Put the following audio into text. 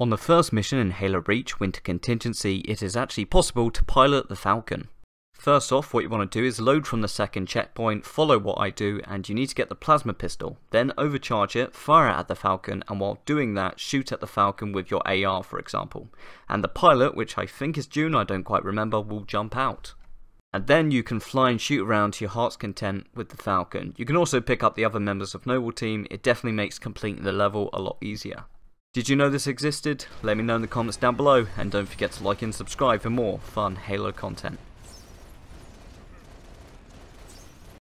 On the first mission in Halo Reach Winter Contingency, it is actually possible to pilot the Falcon. First off, what you want to do is load from the second checkpoint, follow what I do, and you need to get the plasma pistol. Then overcharge it, fire it at the Falcon, and while doing that, shoot at the Falcon with your AR, for example. And the pilot, which I think is June, I don't quite remember, will jump out. And then you can fly and shoot around to your heart's content with the Falcon. You can also pick up the other members of Noble Team, it definitely makes completing the level a lot easier. Did you know this existed? Let me know in the comments down below, and don't forget to like and subscribe for more fun Halo content.